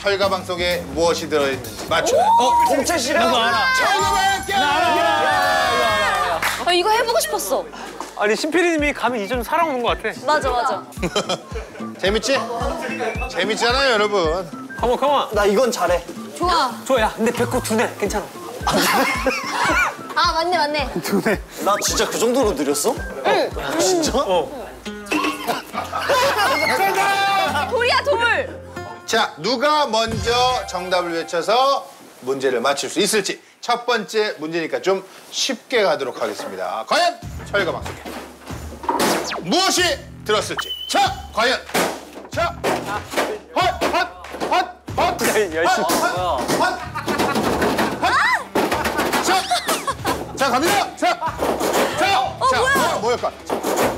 철가방 속에 무엇이 들어있는지 맞춰. 공채 씨랑 나도 알아. 철가방 깨! 아, 이거 해보고 싶었어. 아니 신피디님이 가면 이점 살아오는 것 같아. 맞아, 맞아. 재밌지? 재밌잖아요, 여러분. 컴온 컴온. 나 이건 잘해. 좋아. 좋아 야 근데 백호 두뇌 괜찮아. 아, 맞네, 맞네. 두뇌. 나 진짜 그 정도로 느렸어? 응. 진짜? 어. 자, 누가 먼저 정답을 외쳐서 문제를 맞출 수 있을지 첫 번째 문제니까 좀 쉽게 가도록 하겠습니다. 과연 철가방 속에 무엇이 들었을지. 자, 과연. 자, 헛, 헛, 헛, 헛. 열심히. 헛, 헛, 헛. 자, 자 갑니다. 자, 자, 자, 과연 뭐였까?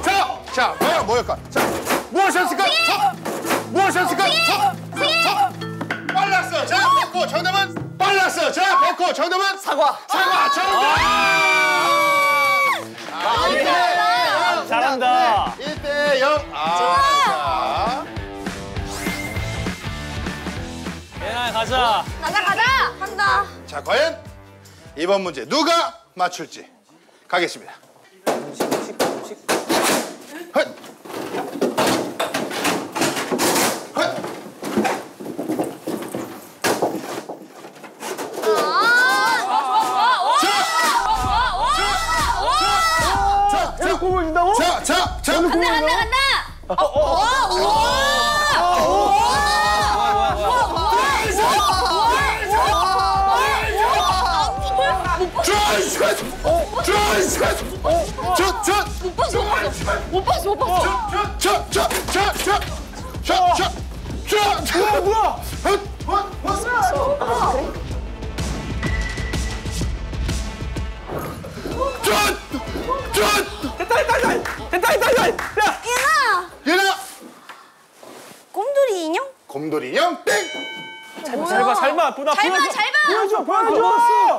자, 자, 과연 뭐였까? 자, 무엇이었을까? 자, 자, 백호 정답은 사과. 사과 정답. 아, 1대 0. 잘한다. 1대 0. 아, 예나 가자. 가자, 가자. 한다. 자, 자, 과연 이번 문제 누가 맞출지 가겠습니다. 헛. 헛. 보여준다고? 자, 자, 자. 간다, 간다, 간다. 어, 어, 어, 못 봤어, 못 봤어. 못 봤어, 못 봤어. 자, 자, 자, 자, 자, 자, 자, 자. 뭐야, 뭐야? 곰돌이 인형? 형 땡. 잘 봐, 잘 봐. 나잘 봐, 보여줘. 잘 봐. 보여줘, 보여줘.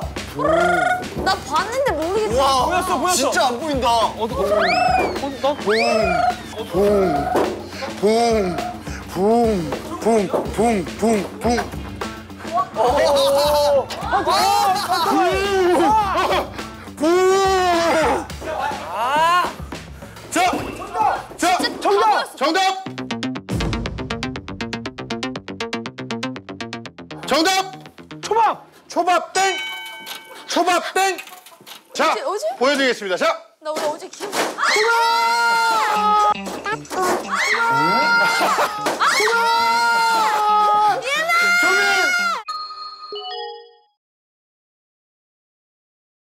나 봤는데 모르겠어. 와, 보였어, 보였어. 진짜 안 보인다. 어디 어디? 어디 나? 붕, 붕, 붕, 붕, 붕, 붕. 붕. 정답. 초밥. 초밥 땡. 초밥 땡. 자, 어제, 어제? 보여드리겠습니다. 자. 나 오늘 어제 기억. 아!